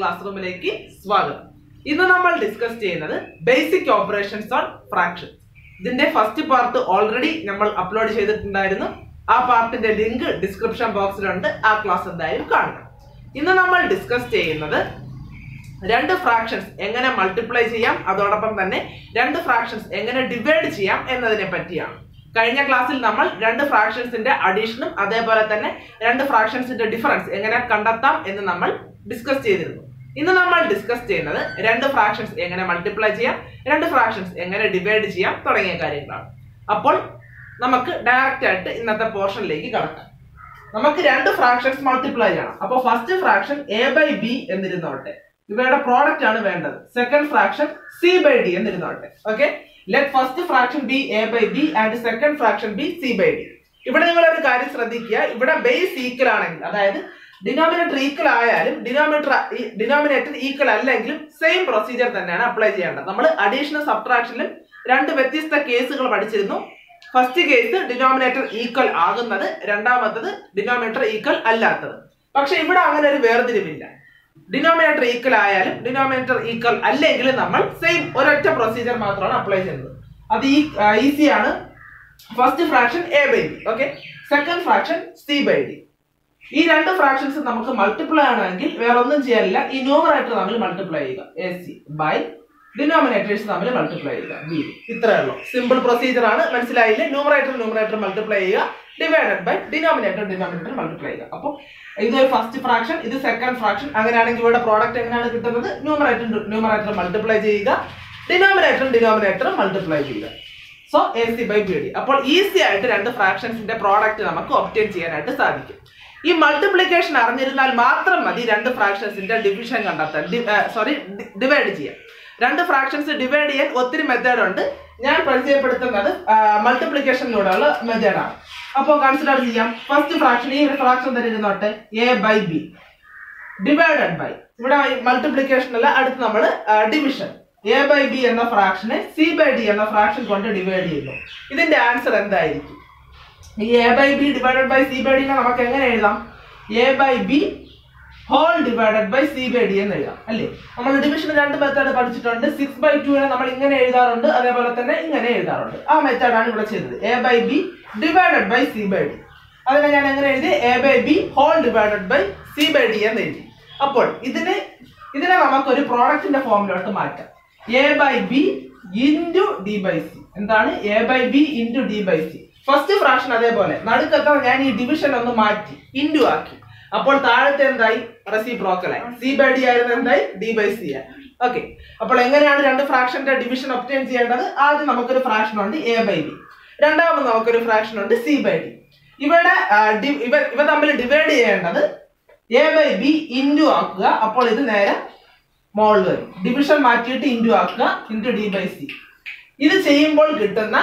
Class റൂമിലേക്ക് സ്വാഗതം. ഇന്ന് നമ്മൾ ഡിസ്കസ് ചെയ്യുന്നത് ബേസിക് ഓപ്പറേഷൻസ് ഓൺ ഫ്രാക്ഷൻ ഇതിന്റെ ഫസ്റ്റ് പാർട്ട് ഓൾറെഡി നമ്മൾ അപ്ലോഡ് ചെയ്തിട്ടുണ്ടായിരുന്നു. ആ പാർട്ടിന്റെ ലിങ്ക് ഡിസ്ക്രിപ്ഷൻ ബോക്സിലുണ്ട് ആ ക്ലാസ് എന്തായാലും കാണുക ഇന്ന് നമ്മൾ ഡിസ്കസ് ചെയ്യുന്നത് രണ്ട് ഫ്രാക്ഷൻസ് എങ്ങനെ മൾട്ടിപ്ലൈ ചെയ്യാം അതോടൊപ്പം തന്നെ രണ്ട് ഫ്രാക്ഷൻസ് എങ്ങനെ ഡിവൈഡ് ചെയ്യാം എന്നതിനെ പറ്റിയാണ്. കഴിഞ്ഞ ക്ലാസ്സിൽ നമ്മൾ രണ്ട് ഫ്രാക്ഷൻസിന്റെ അഡീഷനും അതേപോലെ തന്നെ രണ്ട് ഫ്രാക്ഷൻസിന്റെ ഡിഫറൻസ് എങ്ങനെ കണ്ടെത്താം എന്ന് നമ്മൾ ഡിസ്കസ് ചെയ്തിരുന്നു. ഇന്ന് നമ്മൾ ഡിസ്കസ് ചെയ്യുന്നത് രണ്ട് ഫ്രാക്ഷൻസ് എങ്ങനെ മൾട്ടിപ്ലൈ ചെയ്യാം രണ്ട് ഫ്രാക്ഷൻസ് എങ്ങനെ ഡിവൈഡ് ചെയ്യാം തുടങ്ങിയ കാര്യങ്ങളാണ്. അപ്പോൾ നമുക്ക് ഡയറക്റ്റ് ആയിട്ട് ഇന്നത്തെ പോർഷനിലേക്ക് കടക്കാം. നമുക്ക് രണ്ട് ഫ്രാക്ഷൻസ് മൾട്ടിപ്ലൈ ചെയ്യണം. അപ്പോൾ first fraction a by b എന്നിരുന്നോട്ടെ. ഇവയുടെ പ്രോഡക്റ്റ് ആണ് വേണ്ടത്. Second fraction c by d എന്നിരുന്നോട്ടെ. Okay let first fraction b a by b and second fraction b c by d ഇവിടെ നിങ്ങൾ ഒരു കാര്യം ശ്രദ്ധിക്കുക. ഇവിടെ ബേസ് ഈക്വൽ ആണെങ്കിൽ അതായത് ഡിനോമിനേറ്റർ ഈക്വൽ ആയാലും ഡിനോമിനേറ്റർ ഡിനോമിനേറ്റർ ഈക്വൽ അല്ലെങ്കിലും സെയിം പ്രൊസീജിയർ തന്നെയാണ് അപ്ലൈ ചെയ്യേണ്ടത്. നമ്മൾ അഡീഷണൽ സബ്ട്രാക്ഷനിലും രണ്ട് വ്യത്യസ്ത കേസുകൾ പഠിച്ചിരുന്നു. ഫസ്റ്റ് കേസ് ഡിനോമിനേറ്റർ ഈക്വൽ ആകുന്നത് രണ്ടാമത്തത് ഡിനോമിനേറ്റർ ഈക്വൽ അല്ലാത്തത്. പക്ഷെ ഇവിടെ അങ്ങനെ ഒരു വേർതിരിവില്ല. ഡിനോമിനേറ്റർ ഈക്വൽ ആയാലും ഡിനോമിനേറ്റർ ഈക്വൽ അല്ലെങ്കിൽ നമ്മൾ സെയിം ഒരൊറ്റ പ്രൊസീജിയർ മാത്രമാണ് അപ്ലൈ ചെയ്യുന്നത്. അത് ഈ ഈസിയാണ് first fraction a by d okay second fraction c by d ഈ രണ്ട് ഫ്രാക്ഷൻസ് നമുക്ക് മൾട്ടിപ്ലൈ ആണെങ്കിൽ വേറെ ഒന്നും ചെയ്യാനില്ല. ഈ ന്യൂമറേറ്റർ തമ്മിൽ മൾട്ടിപ്ലൈ ചെയ്യുക. എ സി ബൈ ഡിനോമിനേറ്റേഴ്സ് തമ്മിൽ മൾട്ടിപ്ലൈ ചെയ്യുക. ബി ഇത്രയേ ഉള്ളൂ. സിമ്പിൾ പ്രൊസീജിയർ ആണ്. മനസ്സിലായില്ലേ? ന്യൂമറേറ്റർ ന്യൂമറേറ്റർ മൾട്ടിപ്ലൈ ചെയ്യുക. Divided by denominator denominator multiply ചെയ്യുക. അപ്പോൾ ഇത് ഫസ്റ്റ് ഫ്രാക്ഷൻ ഇത് സെക്കൻഡ് ഫ്രാക്ഷൻ അങ്ങനെയാണെങ്കിൽ ഇവിടെ പ്രോഡക്റ്റ് എങ്ങനെയാണ് കിട്ടുന്നത്? ന്യൂമറേറ്റർ ന്യൂമറേറ്റർ മൾട്ടിപ്ലൈ ചെയ്യുക. ഡിനോമിനേറ്ററും ഡിനോമിനേറ്ററും മൾട്ടിപ്ലൈ ചെയ്യുക. So a c by b d അപ്പോൾ ഈസി ആയിട്ട് രണ്ട് ഫ്രാക്ഷൻസിന്റെ പ്രോഡക്റ്റ് നമുക്ക് ഒപ്റ്റൈൻ ചെയ്യാനായിട്ട് സാധിക്കും. ഈ മൾട്ടിപ്ലിക്കേഷൻ അറിഞ്ഞിരുന്നാൽ മാത്രം മതി രണ്ട് ഫ്രാക്ഷൻസിന്റെ ഡിവിഷൻ കണ്ടെത്താൻ. സോറി ഡിവൈഡ് ചെയ്യാൻ. രണ്ട് ഫ്രാക്ഷൻസ് ഡിവൈഡ് ചെയ്യാൻ ഒത്തിരി മെത്തേഡ് ഉണ്ട്. ഞാൻ പരിചയപ്പെടുത്തുന്നത് മൾട്ടിപ്ലിക്കേഷനിലൂടെയുള്ള മെത്തേഡാണ് അപ്പോൾ കൺസിഡർ ചെയ്യാം. ഫസ്റ്റ് ഫ്രാക്ഷൻ ഈ ഒരു fraction തന്നിരുന്നോട്ടെ a by b divided by ഇവിടെ മൾട്ടിപ്ലിക്കേഷൻ അല്ല അടുത്ത് നമ്മൾ ഡിവിഷൻ എ ബൈ ബി എന്ന ഫ്രാക്ഷനെ സി ബൈ ഡി എന്ന ഫ്രാക്ഷൻ കൊണ്ട് ഡിവൈഡ് ചെയ്യുന്നു. ഇതിന്റെ ആൻസർ എന്തായിരിക്കും? ഈ a by b divided by c by ഡിനെ നമുക്ക് എങ്ങനെ എഴുതാം? A by b whole divided by c by d എന്ന് എഴുതാം അല്ലേ? നമ്മൾ ഡിവിഷൻ രണ്ട് മെത്തേഡ് പഠിച്ചിട്ടുണ്ട്. സിക്സ് ബൈ ടുവിനെ നമ്മൾ ഇങ്ങനെ എഴുതാറുണ്ട് അതേപോലെ തന്നെ ഇങ്ങനെ എഴുതാറുണ്ട്. ആ മെത്തേഡാണ് ഇവിടെ ചെയ്തത്. A by b divided by c by d അതിനെ ഞാൻ എങ്ങനെ എഴുതി? A by b whole divided by c by d എന്ന് എഴുതി. അപ്പോൾ ഇതിന് ഇതിനെ നമുക്ക് ഒരു പ്രോഡക്റ്റിന്റെ ഫോമിലോട്ട് മാറ്റാം. A by b into d by c എന്താണ്? A by b into d by c first fraction അതേപോലെ. നടുക്കത്തെ ഞാൻ ഈ ഡിവിഷൻ ഒന്ന് മാറ്റി ഇൻഡു ആക്കി. അപ്പോൾ താഴത്തെ എന്തായി? റെസി ബ്രോക്കലായി സി ബൈ ഡി ആയിരുന്നു എന്തായി? ഡി ബൈ സി ആയി. ഓക്കെ അപ്പോൾ എങ്ങനെയാണ് രണ്ട് ഫ്രാക്ഷന്റെ ഡിവിഷൻ ഒപ്റ്റൈൻ ചെയ്യേണ്ടത്? ആദ്യം നമുക്കൊരു ഫ്രാക്ഷൻ ഉണ്ട് എ ബൈ ബി രണ്ടാമത് നമുക്കൊരു ഫ്രാക്ഷൻ ഉണ്ട് സി ബൈ ഡി ഇവിടെ ഇവ ഇവ തമ്മിൽ ഡിവൈഡ് ചെയ്യേണ്ടത് എ ബൈ ബി ഇൻഡു ആക്കുക. അപ്പോൾ ഇത് നേരെ മോളിൽ വരും. ഡിവിഷൻ മാറ്റിയിട്ട് ഇൻഡു ആക്കുക ഇന്റു ഡി ബൈ സി ഇത് ചെയ്യുമ്പോൾ കിട്ടുന്ന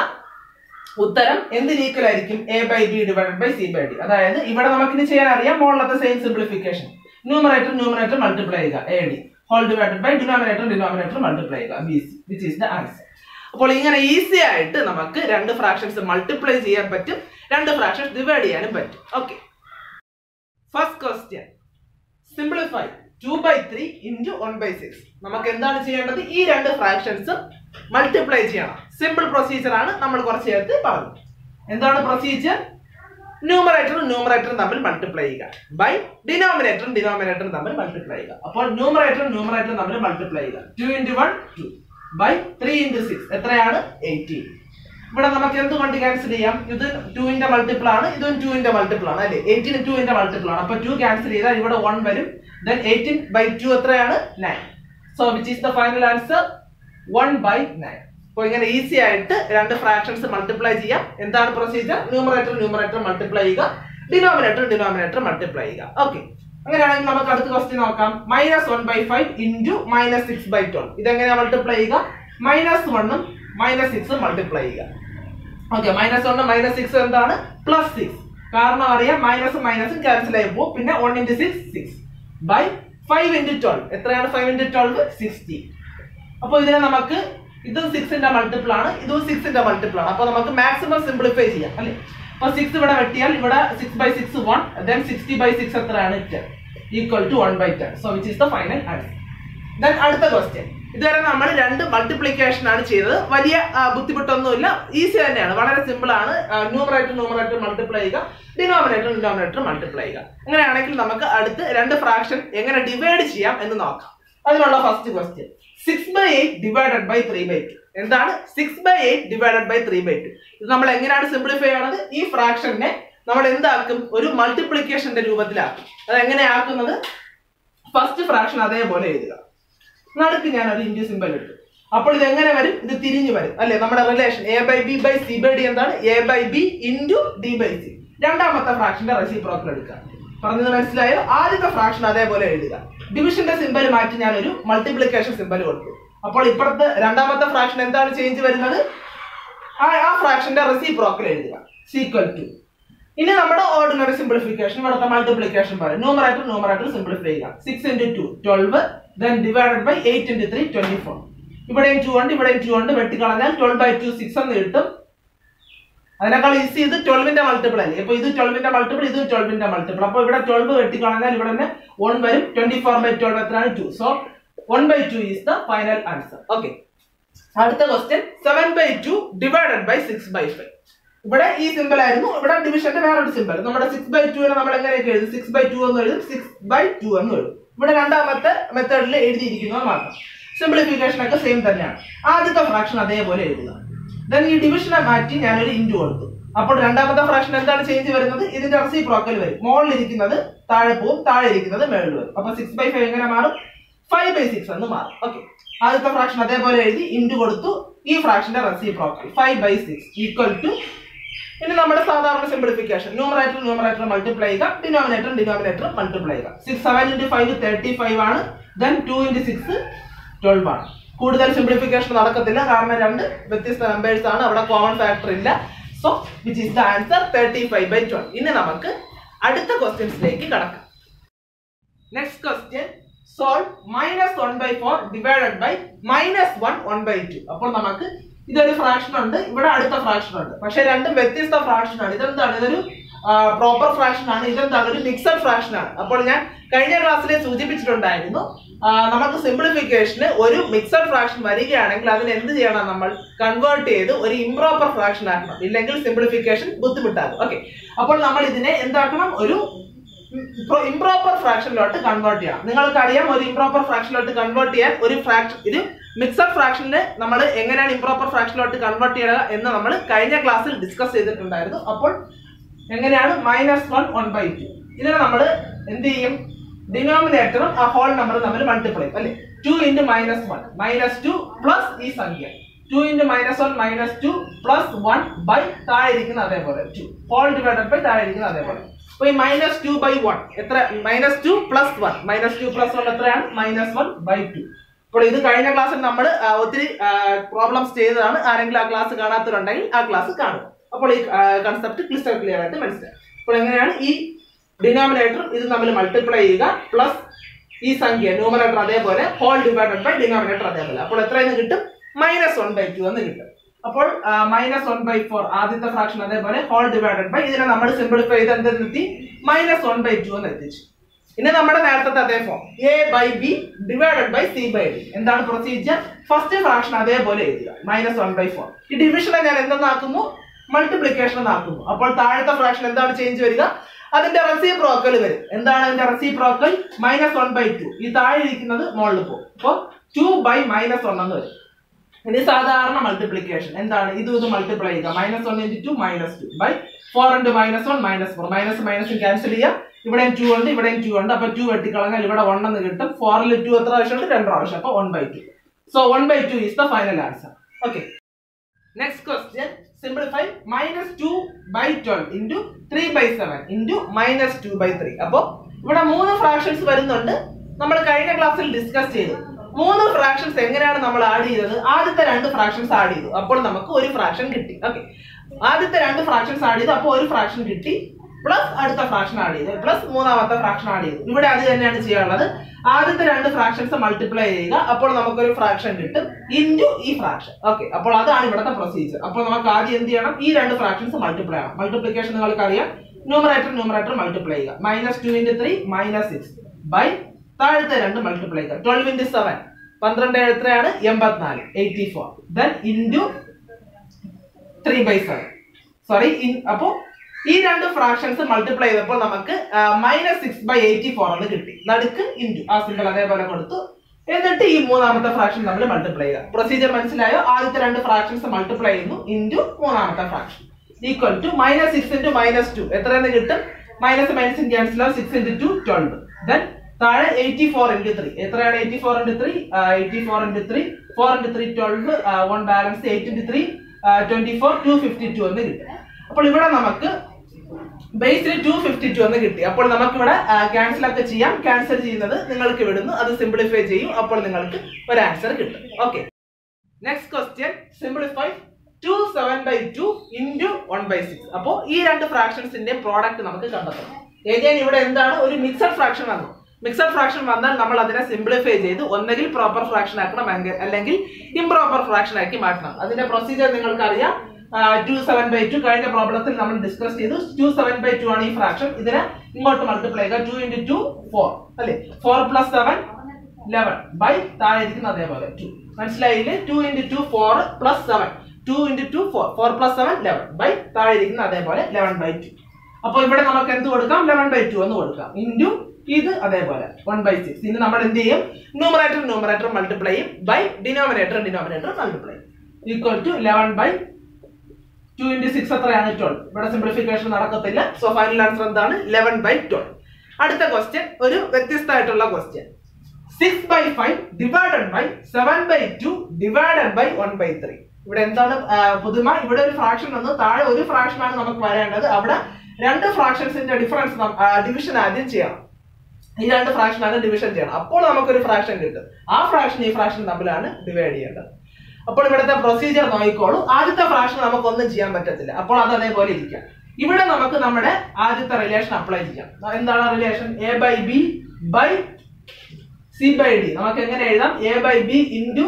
ഉത്തരം? എന്ത് ഈക്വൽ ആയിരിക്കും? A by b divided by c by d അതായത് ഇവിടെ നമുക്കിനി ചെയ്യാൻ അറിയാം മോളിലത്തെ same simplification numerator numerator multiply ചെയ്യുക. A d whole divided by denominator denominator multiply ചെയ്യുക. B c which is the answer അപ്പോൾ ഇങ്ങനെ ഈസി ആയിട്ട് നമുക്ക് രണ്ട് ഫ്രാക്ഷൻസ് മൾട്ടിപ്ലൈ ചെയ്യാൻ പറ്റും. രണ്ട് ഫ്രാക്ഷൻസ് ഡിവൈഡ് ചെയ്യാനും പറ്റും. Okay first question simplify two by three into one by six നമുക്ക് എന്താണ് ചെയ്യേണ്ടത്? ഈ രണ്ട് ഫ്രാക്ഷൻസ് മൾട്ടിപ്ലൈ ചെയ്യണം. സിമ്പിൾ പ്രൊസീജിയർ ആണ് നമ്മൾ കുറച്ച് നേരത്തെ പറഞ്ഞു എന്താണ് പ്രൊസീജിയർ ന്യൂമറേറ്ററും ന്യൂമറേറ്ററും തമ്മിൽ മൾട്ടിപ്ലൈ ചെയ്യുക. ബൈ ഡിനോമിനേറ്ററും ഡിനോമിനേറ്ററും തമ്മിൽ മൾട്ടിപ്ലൈ ചെയ്യുക. അപ്പോൾ ന്യൂമറേറ്ററും ന്യൂമറേറ്ററും തമ്മിൽ മൾട്ടിപ്ലൈ ചെയ്യുക. Two into one two by three into six എത്രയാണ്? എയ്റ്റീൻ ഇവിടെ നമുക്ക് എന്തുകൊണ്ട് ക്യാൻസൽ ചെയ്യാം? ഇത് ടുവിന്റെ മൾട്ടിപ്പിൾ ആണ്. ഇതും ടുവിന്റെ മൾട്ടിപ്പിൾ ആണ് അല്ലേ? എയ്റ്റീൻ ടുവിന്റെ മൾട്ടിപ്പിൾ ആണ്. അപ്പൊ ടു ക്യാൻസൽ ചെയ്താൽ ഇവിടെ വൺ വരും. ദെൻ എയ്റ്റീൻ ബൈ ടു എത്രയാണ്? Nine so which is the final answer one by nine അപ്പോൾ ഇങ്ങനെ ഈസി ആയിട്ട് രണ്ട് ഫ്രാക്ഷൻസ് മൾട്ടിപ്ലൈ ചെയ്യാം. എന്താണ് പ്രൊസീജിയർ ന്യൂമറേറ്റർ ന്യൂമറേറ്റർ മൾട്ടിപ്ലൈ ചെയ്യുക. ഡിനോമിനേറ്റർ ഡിനോമിനേറ്റർ മൾട്ടിപ്ലൈ ചെയ്യുക. ഓക്കെ അങ്ങനെയാണെങ്കിൽ നമുക്ക് അടുത്ത ക്വസ്റ്റ്യൻ നോക്കാം. Minus one by five into minus six by twelve ഇതെങ്ങനെയാണ് മൾട്ടിപ്ലൈ ചെയ്യുക? മൈനസ് വണ്ണും മൈനസ് സിക്സ് മൾട്ടിപ്ലൈ ചെയ്യുക. Okay minus one minus six എന്താണ്? പ്ലസ് സിക്സ് കാരണം അറിയാം മൈനസും മൈനസും ക്യാൻസൽ ആയി പോകും പിന്നെ one into six six by five into twelve എത്രയാണ് ഫൈവ് ഇന്റു ട്വൽവ് സിക്സ്റ്റി അപ്പോൾ ഇതിനെ നമുക്ക് ഇതും സിക്സിന്റെ മൾട്ടിപ്പിൾ ആണ് ഇതും സിക്സിന്റെ മൾട്ടിപ്പിൾ ആണ്. അപ്പോൾ നമുക്ക് മാക്സിമം സിംപ്ലിഫൈ ചെയ്യാം അല്ലെ? അപ്പൊ സിക്സ് ഇവിടെ വെട്ടിയാൽ ഇവിടെ six by six one then sixty by six എത്രയാണ്? Ten equal to one by ten so which is the final answer then അടുത്ത ക്വസ്റ്റ്യൻ ഇതുവരെ നമ്മൾ രണ്ട് മൾട്ടിപ്ലിക്കേഷൻ ആണ് ചെയ്തത്. വലിയ ബുദ്ധിമുട്ടൊന്നുമില്ല. ഈസി തന്നെയാണ്. വളരെ സിമ്പിൾ ആണ്. ന്യൂമറേറ്റർ ന്യൂമറേറ്റർ മൾട്ടിപ്ലൈ ചെയ്യുക. ഡിനോമിനേറ്റർ ഡിനോമിനേറ്റർ മൾട്ടിപ്ലൈ ചെയ്യുക. അങ്ങനെയാണെങ്കിൽ നമുക്ക് അടുത്ത് രണ്ട് ഫ്രാക്ഷൻ എങ്ങനെ ഡിവൈഡ് ചെയ്യാം എന്ന് നോക്കാം. അതിനുള്ള first question six by eight divided by three by two എന്താണ്? Six by eight divided by three by two ഇത് നമ്മൾ എങ്ങനെയാണ് സിംപ്ലിഫൈ ചെയ്യണത്? ഈ ഫ്രാക്ഷനെ നമ്മൾ എന്താക്കും? ഒരു മൾട്ടിപ്ലിക്കേഷന്റെ രൂപത്തിലാക്കും. അത് എങ്ങനെയാക്കുന്നത് ഫസ്റ്റ് ഫ്രാക്ഷൻ അതേപോലെ എഴുതുക. നടുക്ക് ഞാൻ ഒരു ഇൻഡ്യൂ സിമ്പിൾ ഇട്ടു. അപ്പോൾ ഇത് എങ്ങനെ വരും? ഇത് തിരിഞ്ഞു വരും. അല്ലെ? നമ്മുടെ relation a by b by c by d എന്താണ്? A by b into d by c രണ്ടാമത്തെ ഫ്രാക്ഷന്റെ റെസിപ്രോക്കൽ എടുക്കുക. പറഞ്ഞത് മനസ്സിലായോ? ആദ്യത്തെ ഫ്രാക്ഷൻ അതേപോലെ എഴുതുക. ഡിവിഷന്റെ സിമ്പൽ മാറ്റി ഞാൻ ഒരു മൾട്ടിപ്ലിക്കേഷൻ സിമ്പൽ കൊടുത്തു. അപ്പോൾ ഇപ്പുറത്തെ രണ്ടാമത്തെ ഫ്രാക്ഷൻ എന്താണ് ചേഞ്ച് വരുന്നത്? ആ ആ ഫ്രാക്ഷന്റെ റെസിപ്രോക്കൽ എഴുതുക. സീക്വൽ ടു ഇനി നമ്മുടെ ഓർഡിനറി സിംപ്ലിഫിക്കേഷൻ ഇവിടുത്തെ മൾട്ടിപ്ലിക്കേഷൻ പറയും. ന്യൂമറേറ്റർ ന്യൂമറേറ്റർ സിംപ്ലിഫൈ ചെയ്യുക six into two twelve then divided by eight into three twenty four ഇവിടെയും ടു ഉണ്ട് ഇവിടെയും ടു ഉണ്ട്. വെട്ടിക്കളഞ്ഞാൽ ട്വൽവ് ബൈ ടു സിക്സ് എന്ന് കിട്ടും. അതിനേക്കാൾ ഈസി ഇത് ട്വൽവിന്റെ മൾട്ടിപ്പിൾ അല്ലേ? അപ്പൊ ഇത് ട്വൽവിന്റെ മൾട്ടിപ്പിൾ ഇത് ട്വൽവിന്റെ മൾട്ടിപ്പിൾ അപ്പൊ ഇവിടെ ട്വൽവ് വെട്ടിക്കളഞ്ഞാൽ ഇവിടെ തന്നെ വൺ വരും. ട്വന്റി ഫോർ ബൈ ട്വൽവ് എത്രയാണ്? Two so one by two is the final answer okay അടുത്ത question seven by two divided by six by five ഇവിടെ ഈ സിമ്പിൾ ആയിരുന്നു. ഇവിടെ ഡിവിഷന്റെ വേറൊരു സിമ്പിൾ നമ്മുടെ സിക്സ് ബൈ ടുവിനെ നമ്മൾ എങ്ങനെയൊക്കെ എഴുതും? സിക്സ് ബൈ ടു എന്ന് എഴുതും. സിക്സ് ബൈ ടു എന്ന് എഴുതും. ഇവിടെ രണ്ടാമത്തെ മെത്തേഡിൽ എഴുതിയിരിക്കുന്നത് മാത്രം. സിംപ്ലിഫിക്കേഷൻ ഒക്കെ സെയിം തന്നെയാണ്. ആദ്യത്തെ ഫ്രാക്ഷൻ അതേപോലെ എഴുതുക. ദെൻ ഈ ഡിവിഷനെ മാറ്റി ഞാനൊരു ഇന്റു കൊടുത്തു. അപ്പോൾ രണ്ടാമത്തെ ഫ്രാക്ഷൻ എന്താണ് ചേഞ്ച് വരുന്നത്? ഇതിന്റെ റെസിപ്രോക്കൽ വരും. മുകളിൽ ഇരിക്കുന്നത് താഴെ പോവും താഴെ ഇരിക്കുന്നത് മേളിൽ വരും. അപ്പൊ സിക്സ് ബൈ ഫൈവ് എങ്ങനെ മാറും? ഫൈവ് ബൈ സിക്സ് എന്ന് മാറും. ഓക്കെ ആദ്യത്തെ ഫ്രാക്ഷൻ അതേപോലെ എഴുതി ഇന്റു കൊടുത്തു. ഈ ഫ്രാക്ഷന്റെ reciprocal five by six equal to ഇനി നമ്മുടെ സാധാരണ സിംപ്ലിഫിക്കേഷൻ ന്യൂമറേറ്റർ ന്യൂമറേറ്റർ മൾട്ടിപ്ലൈ ചെയ്യുക. ഡിനോമിനേറ്റർ ഡിനോമിനേറ്റർ മൾട്ടിപ്ലൈ ചെയ്യുക. Six seven into five thirty five ആണ്. Then two into six twelve ആണ്. കൂടുതൽ സിംപ്ലിഫിക്കേഷൻ നടക്കത്തില്ല. കാരണം രണ്ട് വ്യത്യസ്ത നമ്പേഴ്സ് ആണ്. അവിടെ കോമൺ ഫാക്ടർ ഇല്ല. So which is the answer thirty five by twelve ഇനി നമുക്ക് അടുത്ത ക്വസ്റ്റ്യൻസിലേക്ക് കടക്കാം. Next question solve minus one by four divided by minus one one by two അപ്പോൾ നമുക്ക് ഇതൊരു ഫ്രാക്ഷൻ ഉണ്ട് ഇവിടെ അടുത്ത ഫ്രാക്ഷൻ ഉണ്ട്. പക്ഷെ രണ്ടും വ്യത്യസ്ത ഫ്രാക്ഷൻ ആണ്. ഇതെന്താണ്? ഇതൊരു പ്രോപ്പർ ഫ്രാക്ഷൻ ആണ്. ഇതെന്താണ്? ഒരു മിക്സഡ് ഫ്രാക്ഷൻ ആണ്. അപ്പോൾ ഞാൻ കഴിഞ്ഞ ക്ലാസ്സിൽ സൂചിപ്പിച്ചിട്ടുണ്ടായിരുന്നു നമുക്ക് സിംപ്ലിഫിക്കേഷന് ഒരു മിക്സഡ് ഫ്രാക്ഷൻ വരികയാണെങ്കിൽ അതിന് എന്ത് ചെയ്യണം നമ്മൾ? കൺവേർട്ട് ചെയ്ത് ഒരു ഇംപ്രോപ്പർ ഫ്രാക്ഷൻ ആക്കണം. ഇല്ലെങ്കിൽ സിംപ്ലിഫിക്കേഷൻ ബുദ്ധിമുട്ടാകും. ഓക്കെ അപ്പോൾ നമ്മൾ ഇതിനെ എന്താക്കണം? ഒരു ഇംപ്രോപ്പർ ഫ്രാക്ഷനിലോട്ട് കൺവേർട്ട് ചെയ്യണം. നിങ്ങൾക്ക് അറിയാം ഒരു ഇംപ്രോപ്പർ ഫ്രാക്ഷനിലോട്ട് കൺവേർട്ട് ചെയ്യാൻ ഒരു ഫ്രാക്ഷൻ ഇത് മിക്സഡ് ഫ്രാക്ഷനെ നമ്മൾ എങ്ങനെയാണ് ഇംപ്രോപ്പർ ഫ്രാക്ഷനിലോട്ട് കൺവേർട്ട് ചെയ്യുക എന്ന് നമ്മൾ കഴിഞ്ഞ ക്ലാസ്സിൽ ഡിസ്കസ് ചെയ്തിട്ടുണ്ടായിരുന്നു. അപ്പോൾ എങ്ങനെയാണ് minus one one by two ഇതിനെ നമ്മൾ എന്ത് ചെയ്യും? ഡിനോമിനേറ്ററും ആ ഹോൾ നമ്പറും തമ്മിൽ മൾട്ടിപ്ലൈ ചെയ്യും. അല്ലെ? Two into minus one minus two plus ഈ സംഖ്യ. Two into minus one minus two plus one by താഴെ ഇരിക്കുന്ന അതേപോലെ. ടു ഹോൾ ഡിവൈഡഡ് ബൈ താഴെ ഇരിക്കുന്ന അതേപോലെ. അപ്പോൾ ഈ മൈനസ് ടു ബൈ വൺ എത്ര? Minus two plus one minus two plus one എത്രയാണ്? മൈനസ് വൺ ബൈ ടു അപ്പോൾ ഇത് കഴിഞ്ഞ ക്ലാസ്സിൽ നമ്മൾ ഒത്തിരി പ്രോബ്ലംസ് ചെയ്തതാണ്. ആരെങ്കിലും ആ ക്ലാസ് കാണാത്തവരുണ്ടെങ്കിൽ ആ ക്ലാസ് കാണും അപ്പോൾ ഈ കൺസെപ്റ്റ് ക്ലിസ്റ്റർ ക്ലിയർ ആയിട്ട് മനസ്സിലാക്കുക അപ്പോൾ എങ്ങനെയാണ്? ഈ ഡിനോമിനേറ്റർ ഇത് തമ്മിൽ മൾട്ടിപ്ലൈ ചെയ്യുക പ്ലസ് ഈ സംഖ്യ ന്യൂമറേറ്റർ അതേപോലെ ഹോൾ ഡിവൈഡഡ് ബൈ ഡിനോമിനേറ്റർ അതേപോലെ. അപ്പോൾ എത്രയെന്ന് കിട്ടും? മൈനസ് വൺ ബൈ ടു എന്ന് കിട്ടും. അപ്പോൾ മൈനസ് വൺ ബൈ ഫോർ ആദ്യത്തെ ഫ്രാക്ഷൻ അതേപോലെ ഹോൾ ഡിവൈഡഡ് ബൈ ഇതിനെ നമ്മൾ സിംപ്ലിഫൈ ചെയ്ത് എന്തെത്തി മൈനസ് വൺ ബൈ ടു എന്ന് എത്തിച്ചു. ഇനി നമ്മുടെ നേരത്തെ അതേ form A by B divided by C by D എന്താണ് പ്രൊസീജിയർ ഫസ്റ്റ് ഫ്രാക്ഷൻ അതേപോലെ എഴുതുക. മൈനസ് വൺ ബൈ ഫോർ ഈ ഡിവിഷനെ ഞാൻ എന്തെന്നാക്കുന്നു? മൾട്ടിപ്ലിക്കേഷൻ എന്നാക്കുന്നു. അപ്പോൾ താഴത്തെ ഫ്രാക്ഷൻ എന്താണ് ചേഞ്ച് വരിക? അതിന്റെ റെസിപ്രോക്കൽ വരും. എന്താണ് അതിന്റെ reciprocal minus one by two ഈ താഴെ ഇരിക്കുന്നത് മുകളിൽ പോകും. അപ്പോൾ ടു ബൈ മൈനസ് വൺ എന്ന് വരും. ഇനി സാധാരണ മൾട്ടിപ്ലിക്കേഷൻ എന്താണ്? ഇത് ഇത് മൾട്ടിപ്ലൈ ചെയ്യുക. Minus one into two minus two by four into minus one minus four minus minus cancel ചെയ്യാം. ഇവിടെയും ടു ഉണ്ട് ഇവിടെയും ടു ഉണ്ട്. അപ്പൊ ടു വെട്ടിക്കളഞ്ഞാൽ ഇവിടെ വൺ എന്ന് കിട്ടും. ഫോറിൽ ടു എത്ര ആവശ്യം ഉണ്ട്? രണ്ട് പ്രാവശ്യം. അപ്പൊ one by two so one by two is the final answer okay next question simplify minus two by twelve into three by seven into minus two by three അപ്പോ ഇവിടെ മൂന്ന് ഫ്രാക്ഷൻസ് വരുന്നുണ്ട്. നമ്മൾ കഴിഞ്ഞ ക്ലാസ്സിൽ ഡിസ്കസ് ചെയ്തു. മൂന്ന് ഫ്രാക്ഷൻസ് എങ്ങനെയാണ് നമ്മൾ ആഡ് ചെയ്തത്? ആദ്യത്തെ രണ്ട് ഫ്രാക്ഷൻസ് ആഡ് ചെയ്തു. അപ്പോൾ നമുക്ക് ഒരു ഫ്രാക്ഷൻ കിട്ടി. ഓക്കെ ആദ്യത്തെ രണ്ട് ഫ്രാക്ഷൻസ് ആഡ് ചെയ്തു. അപ്പോൾ ഒരു ഫ്രാക്ഷൻ കിട്ടി. പ്ലസ് അടുത്ത ഫ്രാക്ഷൻ ആഡ് ചെയ്തു. പ്ലസ് മൂന്നാമത്തെ ഫ്രാക്ഷൻ ആഡ് ചെയ്തു. ഇവിടെ അത് തന്നെയാണ് ചെയ്യാനുള്ളത്. ആദ്യത്തെ രണ്ട് ഫ്രാക്ഷൻസ് മൾട്ടിപ്ലൈ ചെയ്യുക. അപ്പോൾ നമുക്കൊരു ഫ്രാക്ഷൻ കിട്ടും. ഇന്റു ഈ ഫ്രാക്ഷൻ ഓക്കെ അപ്പോൾ അതാണ് ഇവിടുത്തെ പ്രൊസീജിയർ അപ്പോൾ നമുക്ക് ആദ്യം എന്ത് ചെയ്യണം? ഈ രണ്ട് ഫ്രാക്ഷൻസ് മൾട്ടിപ്ലൈ ആണ് മൾട്ടിപ്ലിക്കേഷൻ നിങ്ങൾക്ക് അറിയാം ന്യൂമറേറ്റർ ന്യൂമറേറ്റർ മൾട്ടിപ്ലൈ ചെയ്യുക. Minus two into three minus six by താഴത്തെ രണ്ട് മൾട്ടിപ്ലൈ ചെയ്യുക. ട്വൽവ് ഇന്റു സെവൻ പന്ത്രണ്ട് എത്രയാണ്? എൺപത്തിനാല്. Eighty four then into three by seven sorry അപ്പോ ഈ രണ്ട് ഫ്രാക്ഷൻസ് മൾട്ടിപ്ലൈ ചെയ്തപ്പോൾ നമുക്ക് minus six by eighty four എന്ന് കിട്ടി. നടുക്ക് ഇന്റു ആ സിമ്പിൾ അതേപോലെ കൊടുത്തു. എന്നിട്ട് ഈ മൂന്നാമത്തെ ഫ്രാക്ഷൻ നമ്മൾ മൾട്ടിപ്ലൈ ചെയ്യുക പ്രൊസീജിയർ മനസ്സിലായോ? ആദ്യത്തെ രണ്ട് ഫ്രാക്ഷൻസ് മൾട്ടിപ്ലൈ ചെയ്യുന്നു. ഇന്റു മൂന്നാമത്തെ fraction equal to minus six into minus to എത്രയെന്ന് കിട്ടും? മൈനസ് മൈനസ് ക്യാൻസൽ ആവും six into two twelve then താഴെ എയ്റ്റി ഫോർ ഇന്റു ത്രീ എത്രയാണ് eighty four into three eighty four into three four into three twelve one balance eight into three twenty four two fifty two എന്ന് കിട്ടും. അപ്പോൾ ഇവിടെ നമുക്ക് ബേസിൽ to fifty two എന്ന് കിട്ടി. അപ്പോൾ നമുക്ക് ഇവിടെ ക്യാൻസൽ ഒക്കെ ചെയ്യാം. ക്യാൻസൽ ചെയ്യുന്നത് നിങ്ങൾക്ക് വിടുന്നു അത് സിംപ്ലിഫൈ ചെയ്യും. അപ്പോൾ നിങ്ങൾക്ക് ഒരു ആൻസർ കിട്ടും. Okay next question simplify two seven by two into one by six അപ്പോൾ ഈ രണ്ട് ഫ്രാക്ഷൻസിന്റെ പ്രോഡക്റ്റ് നമുക്ക് കണ്ടെത്തണം. ഏകദേശം ഇവിടെ എന്താണ്? ഒരു മിക്സഡ് ഫ്രാക്ഷൻ വന്നു. മിക്സഡ് ഫ്രാക്ഷൻ വന്നാൽ നമ്മൾ അതിനെ സിംപ്ലിഫൈ ചെയ്ത് ഒന്നെങ്കിൽ പ്രോപ്പർ ഫ്രാക്ഷൻ ആക്കണം അല്ലെങ്കിൽ ഇംപ്രോപ്പർ ഫ്രാക്ഷൻ ആക്കി മാറ്റണം. അതിന്റെ പ്രൊസീജിയർ നിങ്ങൾക്ക് അറിയാം ടു സെവൻ ബൈ ടു കഴിഞ്ഞ പ്രോബ്ലത്തിൽ നമ്മൾ ഡിസ്കസ് ചെയ്തു. ടു സെവൻ ബൈ ടു ആണ് ഈ ഫ്രാക്ഷൻ ഇതിനെ ഇങ്ങോട്ട് മൾട്ടിപ്ലൈ ചെയ്യുക. ടു ഇന്റു ടു ഫോർ അല്ലെ? Four plus seven eleven by താഴെ ഇരിക്കുന്ന അതേപോലെ ടു മനസ്സിലായില്ലേ? Two into two four plus seven two into two four four plus seven eleven by താഴെ ഇരിക്കുന്ന അതേപോലെ ലെവൻ ബൈ ടു അപ്പോൾ ഇവിടെ നമുക്ക് എന്ത് കൊടുക്കാം? ലെവൻ ബൈ ടു എന്ന് കൊടുക്കാം. ഇന്റു ഇത് അതേപോലെ. വൺ ബൈ സിക്സ് ഇനി നമ്മൾ എന്ത് ചെയ്യും? ന്യൂമറേറ്റർ ന്യൂമറേറ്റർ മൾട്ടിപ്ലൈ ചെയ്യും. By denominator denominator multiply equal to eleven by two into six എത്രയാണ്? ട്വൽവ് ഇവിടെ സിംപ്ലിഫിക്കേഷൻ നടക്കത്തില്ല. സോ ഫൈനൽ ആൻസർ എന്താണ്? ലെവൻ ബൈ ട്വൽവ് അടുത്ത ക്വസ്റ്റ്യൻ ഒരു വ്യത്യസ്തമായിട്ടുള്ള question six by five divided by seven by two divided by one by three ഇവിടെ എന്താണ് പുതുമ? ഇവിടെ ഒരു ഫ്രാക്ഷൻ വന്നു. താഴെ ഒരു ഫ്രാക്ഷൻ ആണ് നമുക്ക് വരേണ്ടത്. അവിടെ രണ്ട് ഫ്രാക്ഷൻസിന്റെ ഡിഫറൻസ് ഡിവിഷൻ ആദ്യം ചെയ്യണം. ഈ രണ്ട് ഫ്രാക്ഷൻ ആണ് ഡിവിഷൻ ചെയ്യണം. അപ്പോൾ നമുക്കൊരു ഫ്രാക്ഷൻ കിട്ടും. ആ ഫ്രാക്ഷൻ ഈ ഫ്രാക്ഷൻ തമ്മിലാണ് ഡിവൈഡ് ചെയ്യേണ്ടത്. അപ്പോൾ ഇവിടുത്തെ പ്രൊസീജിയർ നോക്കിക്കോളൂ. ആദ്യത്തെ ഫ്രാക്ഷൻ നമുക്കൊന്നും ചെയ്യാൻ പറ്റത്തില്ല. അപ്പോൾ അത് അതേപോലെ ഇരിക്കാം. ഇവിടെ നമുക്ക് നമ്മുടെ ആദ്യത്തെ റിലേഷൻ അപ്ലൈ ചെയ്യാം. എന്താണ് relation A by B by C by D നമുക്ക് എങ്ങനെ എഴുതാം? A by B into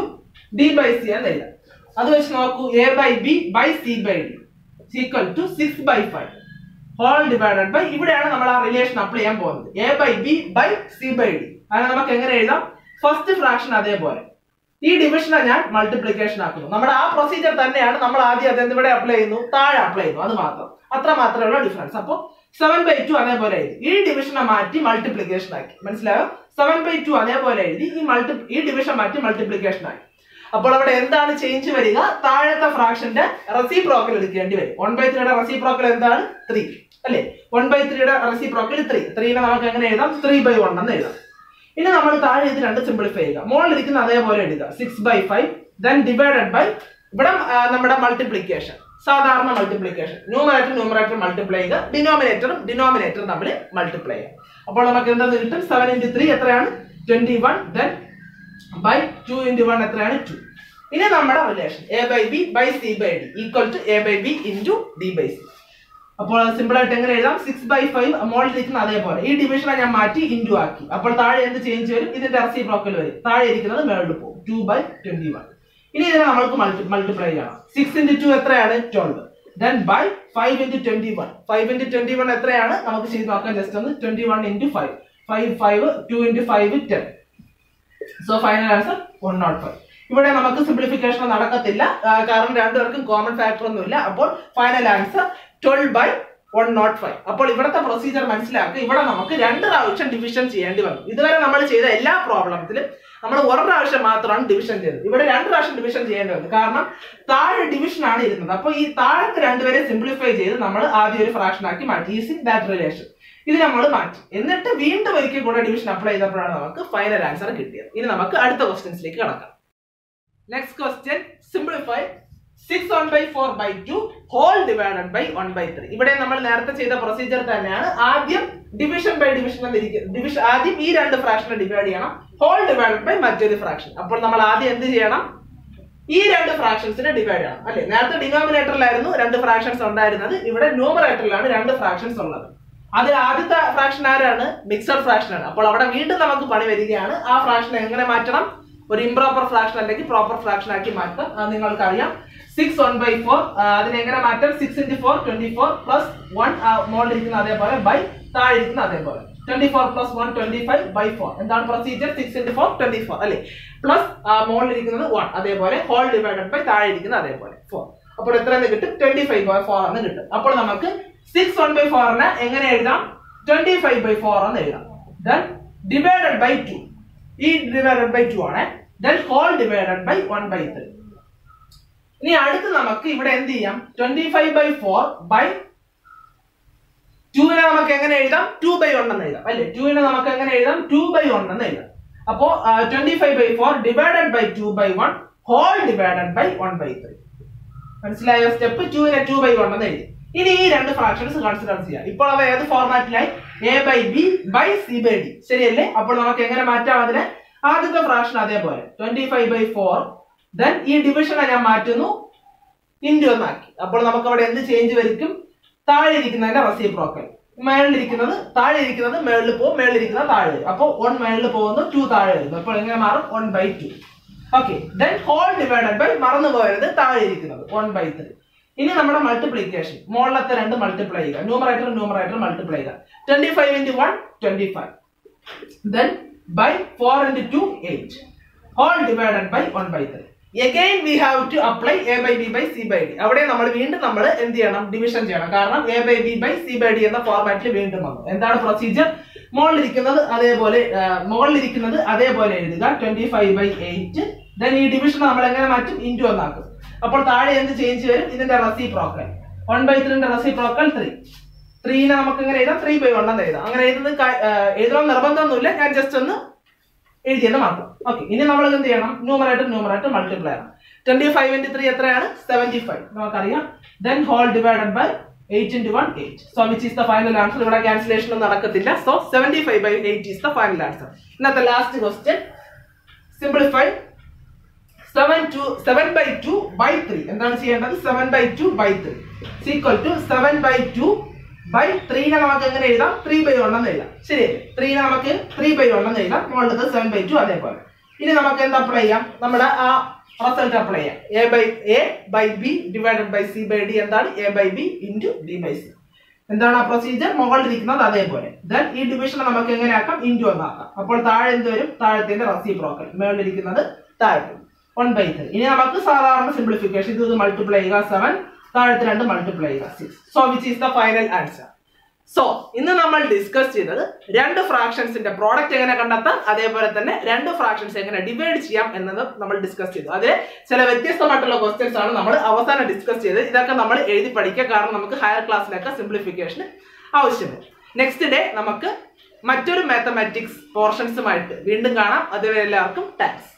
D by C എന്ന് എഴുതാം. അത് വെച്ച് നോക്കൂ. A by B by C by D equal to six by five whole divided by ഇവിടെയാണ് നമ്മൾ ആ റിലേഷൻ അപ്ലൈ ചെയ്യാൻ പോകുന്നത്. A by B by C by D അങ്ങനെ നമുക്ക് എങ്ങനെ എഴുതാം? ഫസ്റ്റ് ഫ്രാക്ഷൻ അതേപോലെ. ഈ ഡിവിഷനെ ഞാൻ മൾട്ടിപ്ലിക്കേഷൻ ആക്കുന്നു. നമ്മുടെ ആ പ്രൊസീജിയർ തന്നെയാണ് നമ്മൾ ആദ്യം അത് ഇവിടെ അപ്ലൈ ചെയ്യുന്നു? താഴെ അപ്ലൈ ചെയ്യുന്നു. അത് മാത്രം. അത്ര മാത്രമേ ഡിഫറൻസ് അപ്പോൾ സെവൻ ബൈ ടു അതേപോലെ എഴുതി. ഈ ഡിവിഷനെ മാറ്റി മൾട്ടിപ്ലിക്കേഷൻ ആക്കി. മനസ്സിലായോ? സെവൻ ബൈ ടു അതേപോലെ എഴുതി. ഈ മൾട്ടി ഈ ഡിവിഷൻ മാറ്റി മൾട്ടിപ്ലിക്കേഷൻ ആക്കി. അപ്പോൾ അവിടെ എന്താണ് ചേഞ്ച് വരിക? താഴത്തെ ഫ്രാക്ഷന്റെ റെസിപ്രോക്കൽ എടുക്കേണ്ടി വരും. വൺ ബൈ ത്രീയുടെ റെസിപ്രോക്കൽ എന്താണ്? ത്രീ അല്ലേ? വൺ ബൈ ത്രീയുടെ റെസിപ്രോക്കൽ ത്രീ ത്രീനെ നമുക്ക് എങ്ങനെ എഴുതാം? ത്രീ ബൈ വൺ എന്ന് എഴുതാം. ഇനി നമ്മൾ താഴെ ഇത് രണ്ട് സിംപ്ലിഫൈ ചെയ്യുക. മുകളിൽ ഇരിക്കുന്ന അതേപോലെ എഴുതുക. Six by five then divided by ഇവിടെ നമ്മുടെ മൾട്ടിപ്ലിക്കേഷൻ സാധാരണ മൾട്ടിപ്ലിക്കേഷൻ ന്യൂമറേറ്റർ ന്യൂമറേറ്റർ മൾട്ടിപ്ലൈ ചെയ്യുക. ഡിനോമിനേറ്ററും ഡിനോമിനേറ്ററും തമ്മിൽ മൾട്ടിപ്ലൈ ചെയ്യുക. അപ്പോൾ നമുക്ക് എന്താ കിട്ടും? സെവൻ ഇന്റു ത്രീ എത്രയാണ്? Twenty one then by two into one എത്രയാണ്? ടു ഇനി നമ്മുടെ relation A by B by C by D equal to A by B into D by C അപ്പോൾ സിമ്പിൾ ആയിട്ട് എങ്ങനെ എഴുതാം? സിക്സ് ബൈ ഫൈവ് മോളിൽ ഇരിക്കുന്ന അതേപോലെ. ഈ ഡിവിഷനെ ഞാൻ മാറ്റി ഇന്റു ആക്കി. അപ്പോൾ താഴെ എന്ത് ചേഞ്ച് വരും? ഇതിന്റെ ബ്ലോക്കിൽ വരും. താഴെ ഇരിക്കുന്നത് മേളിൽ പോകും. ടു ബൈ ട്വന്റി വൺ ഇനി ഇതിനെ നമ്മൾക്ക് മൾട്ടി മൾട്ടിപ്ലൈ ചെയ്യണം. സിക്സ് ഇന്റു ടു എത്രയാണ്? Twelve then by five into twenty one five into twenty one എത്രയാണ്? നമുക്ക് ചെയ്ത് നോക്കാം. ജസ്റ്റ് ഒന്ന്. Twenty one into five five five two into five ten so final answer one naught five ഇവിടെ നമുക്ക് simplification നടക്കത്തില്ല. കാരണം രണ്ടുപേർക്കും കോമൺ ഫാക്ടർ ഒന്നുമില്ല. അപ്പോൾ final answer twelve by one naught five അപ്പോൾ ഇവിടുത്തെ പ്രൊസീജിയർ മനസ്സിലാക്കുക. ഇവിടെ നമുക്ക് രണ്ട് പ്രാവശ്യം ഡിവിഷൻ ചെയ്യേണ്ടി വന്നു. ഇതുവരെ നമ്മൾ ചെയ്ത എല്ലാ പ്രോബ്ലത്തിലും നമ്മൾ ഒരു പ്രാവശ്യം മാത്രമാണ് ഡിവിഷൻ ചെയ്തത്. ഇവിടെ രണ്ട് പ്രാവശ്യം ഡിവിഷൻ ചെയ്യേണ്ടി വന്നു. കാരണം താഴെ ഡിവിഷൻ ആണ് ഇരുന്നത്. അപ്പോൾ ഈ താഴത്തെ രണ്ടുപേരെ സിംപ്ലിഫൈ ചെയ്ത് നമ്മൾ ആദ്യം ഒരു ഫ്രാക്ഷൻ ആക്കി മാറ്റി. ഈസിങ് ദാറ്റ് റിലേഷൻ ഇത് നമ്മൾ മാറ്റി. എന്നിട്ട് വീണ്ടും ഒരിക്കൽ കൂടെ ഡിവിഷൻ അപ്ലൈ ചെയ്തപ്പോഴാണ് നമുക്ക് ഫൈനൽ ആൻസർ കിട്ടിയത്. ഇനി നമുക്ക് അടുത്ത ക്വസ്റ്റ്യൻസിലേക്ക് കടക്കാം. Next question simplify six one by four by two whole divided by one by three ഇവിടെ നമ്മൾ നേരത്തെ ചെയ്ത പ്രൊസീജിയർ തന്നെയാണ്. ആദ്യം ഡിവിഷൻ ബൈ ഡിവിഷൻ ഡിവിഷൻ ആദ്യം ഈ രണ്ട് ഫ്രാക്ഷനെ ഡിവൈഡ് ചെയ്യണം. ഹോൾ ഡിവൈഡഡ് ബൈ മറ്റൊരു ഫ്രാക്ഷൻ അപ്പോൾ നമ്മൾ ആദ്യം എന്ത് ചെയ്യണം? ഈ രണ്ട് ഫ്രാക്ഷൻസിനെ ഡിവൈഡ് ചെയ്യണം. അല്ലെ? നേരത്തെ ഡിനോമിനേറ്ററിലായിരുന്നു രണ്ട് ഫ്രാക്ഷൻസ് ഉണ്ടായിരുന്നത്. ഇവിടെ ന്യൂമറേറ്ററിലാണ് രണ്ട് ഫ്രാക്ഷൻസ് ഉള്ളത്. അതിൽ ആദ്യത്തെ ഫ്രാക്ഷൻ ആരാണ്? മിക്സഡ് ഫ്രാക്ഷൻ ആണ്. അപ്പോൾ അവിടെ വീണ്ടും നമുക്ക് പണി വരികയാണ്. ആ ഫ്രാക്ഷൻ എങ്ങനെ മാറ്റണം? ഒരു ഇംപ്രോപ്പർ ഫ്രാക്ഷൻ അല്ലെങ്കിൽ പ്രോപ്പർ ഫ്രാക്ഷൻ ആക്കി മാറ്റാം അത് നിങ്ങൾക്ക് അറിയാം സിക്സ് വൺ ബൈ ഫോർ അതിനെങ്ങനെ മാറ്റാം? Six into four twenty four plus one മോളിലിരിക്കുന്ന അതേപോലെ ബൈ താഴെ ഇരിക്കുന്ന അതേപോലെ. Twenty four plus one twenty five by four എന്താണ് procedure six into four twenty four അല്ലേ പ്ലസ് മോളിൽ ഇരിക്കുന്നത് വൺ അതേപോലെ ഹോൾ ഡിവൈഡഡ് ബൈ താഴെ ഇരിക്കുന്നത് അതേപോലെ. ഫോർ അപ്പോൾ എത്ര കിട്ടും? ട്വന്റി ഫൈവ് ബൈ ഫോർ എന്ന് കിട്ടും. അപ്പോൾ നമുക്ക് സിക്സ് വൺ ബൈ ഫോറിന് എങ്ങനെ എഴുതാം? ട്വന്റി ഫൈവ് ബൈ ഫോർ എന്ന് എഴുതാം. ഡിവൈഡഡ് ബൈ ടു ഈ ഡിവൈഡഡ് ബൈ ടു ആണ്. Whole divided by one by three ഇനി അടുത്ത് നമുക്ക് ഇവിടെ എന്ത് ചെയ്യാം? Twenty five by four by ടുവിനെ നമുക്ക് എങ്ങനെ എഴുതാം? ടു ബൈ വൺ എന്ന് എഴുതാം. അല്ലെ? ടുവിനെ നമുക്ക് എങ്ങനെ എഴുതാം? ടു ബൈ വൺ എന്ന് എഴുതാം. അപ്പോ twenty five by four divided by two by one whole divided by one by three മനസ്സിലായ? സ്റ്റെപ്പ് ടുവിനെ ടു ബൈ വൺ എന്ന് എഴുതി. ഇനി ഈ രണ്ട് ഫ്രാക്ഷൻസ് കൺസിഡർ ചെയ്യാം. ഇപ്പോൾ അവ ഏത് ഫോർമാറ്റിലായി A by B by C by D ശരിയല്ലേ? അപ്പോൾ നമുക്ക് എങ്ങനെ മാറ്റാം അതിനെ? ആദ്യത്തെ ഫ്രാക്ഷൻ അതേപോലെ. Twenty five by four then ഈ ഡിവിഷനെ ഞാൻ മാറ്റുന്നു. ഇന്റു എന്നാക്കി. അപ്പോൾ നമുക്ക് അവിടെ എന്ത് ചേഞ്ച് വരിക്കും? താഴെ ഇരിക്കുന്നതിന്റെ റെസിപ്രോക്കൽ മേളിലിരിക്കുന്നത് താഴെ ഇരിക്കുന്നത് മേളിൽ പോകും മേളിലിരിക്കുന്നത് താഴെ വരും. അപ്പോൾ വൺ മേളിൽ പോകുന്നു ടു താഴെ വരുന്നു. അപ്പോൾ എങ്ങനെ മാറും? One by two okay then whole divided by മറന്നു പോയത് താഴെ ഇരിക്കുന്നത്. വൺ ബൈ ത്രീ ഇനി നമ്മുടെ മൾട്ടിപ്ലിക്കേഷൻ മുകളിലത്തെ രണ്ട് മൾട്ടിപ്ലൈ ചെയ്യുക ന്യൂമറേറ്റർ ന്യൂമറേറ്റർ മൾട്ടിപ്ലൈ ചെയ്യുക twenty five into one twenty five then by four into two eight whole divided by one by three again we have to apply A by B by C by D അവിടെ നമ്മൾ വീണ്ടും നമ്മൾ എന്ത് ചെയ്യണം? Division ചെയ്യണം. കാരണം A by B by C by D എന്ന ഫോർമാറ്റിൽ വീണ്ടും വന്നു. എന്താണ് പ്രൊസീജിയർ മുകളിലിരിക്കുന്നത് അതേപോലെ മുകളിലിരിക്കുന്നത് അതേപോലെ എഴുതുക. Twenty five by eight then ഈ ഡിവിഷൻ നമ്മൾ എങ്ങനെ മാറ്റും? ഇന്റു ഒന്നാക്കും. അപ്പോൾ താഴെ എന്ത് ചേഞ്ച് വരും? ഇതിന്റെ റെസിപ്രോക്കൽ വൺ ബൈ ത്രീന്റെ റെസിപ്രോക്കൽ ത്രീ ത്രീനെ നമുക്ക് ഇങ്ങനെ എഴുതാം. ത്രീ ബൈ വൺ എന്ന് എഴുതാം. അങ്ങനെ എഴുതുന്നത് എഴുതണം നിർബന്ധമൊന്നുമില്ല. ഞാൻ ജസ്റ്റ് ഒന്ന് എഴുതിയെന്ന് മാത്രം ഓക്കെ ഇനി നമ്മൾ എന്ത് ചെയ്യണം? ന്യൂമറേറ്റർ ന്യൂമറേറ്റർ മൾട്ടിപ്ലൈ ആണ്. ട്വന്റി ഫൈവ് ഇന്റു ത്രീ എത്രയാണ്? സെവന്റി ഫൈവ് നമുക്കറിയാം. Then whole divided by eight into one eight so which is the final answer ഇവിടെ ക്യാൻസലേഷൻ ഒന്നും നടക്കത്തില്ല. So seventy five by eight is the final answer ഇന്നത്തെ last question simplify seven two seven by two by three എന്താണ് ചെയ്യേണ്ടത്? Seven by two by three is equal to seven by two by ത്രീനെ നമുക്ക് എങ്ങനെ എഴുതാം? Three by one എന്ന് എഴുതാം. ശരിയല്ലേ ത്രീനെ നമുക്ക് ത്രീ ബൈ വൺ എന്ന് എഴുതാം. മുകളിലത് സെവൻ ബൈ ടു അതേപോലെ. ഇനി നമുക്ക് എന്ത് അപ്ലൈ ചെയ്യാം? നമ്മുടെ ആ റിസൾട്ട് അപ്ലൈ ചെയ്യാം. A by A by B divided by C by D എന്താണ്? A by B into D by C എന്താണ് ആ പ്രൊസീജിയർ മുകളിലിരിക്കുന്നത് അതേപോലെ. ദെൻ ഈ ഡിവിഷൻ നമുക്ക് എങ്ങനെ ആക്കാം? ഇന്റു ഒന്നാക്കാം അപ്പോൾ താഴെ എന്ത് വരും? താഴത്തിന്റെ റെസിപ്രോക്കൽ മുകളിലിരിക്കുന്നത് താഴെ വൺ ബൈ ത്രീ ഇനി നമുക്ക് സാധാരണ സിംപ്ലിഫിക്കേഷൻ ഇത് മൾട്ടിപ്ലൈ ചെയ്യുക. സെവൻ താഴത്തെ രണ്ട് മൾട്ടിപ്ലൈ ചെയ്യുക. Six so which is the final answer so ഇന്ന് നമ്മൾ ഡിസ്കസ് ചെയ്തത് രണ്ട് ഫ്രാക്ഷൻസിന്റെ പ്രോഡക്റ്റ് എങ്ങനെ കണ്ടെത്താം? അതേപോലെ തന്നെ രണ്ട് ഫ്രാക്ഷൻസ് എങ്ങനെ ഡിവൈഡ് ചെയ്യാം എന്നത് നമ്മൾ ഡിസ്കസ് ചെയ്തു. അതിൽ ചില വ്യത്യസ്തമായിട്ടുള്ള ക്വസ്റ്റ്യൻസ് ആണ് നമ്മൾ അവസാനം ഡിസ്കസ് ചെയ്തത്. ഇതൊക്കെ നമ്മൾ എഴുതി പഠിക്കുക. കാരണം നമുക്ക് ഹയർ ക്ലാസ്സിലൊക്കെ സിംപ്ലിഫിക്കേഷൻ ആവശ്യമുണ്ട് നെക്സ്റ്റ് ഡേ നമുക്ക് മറ്റൊരു മാത്തമാറ്റിക്സ് പോർഷൻസുമായിട്ട് വീണ്ടും കാണാം. അതുവരെ എല്ലാവർക്കും താങ്ക്സ്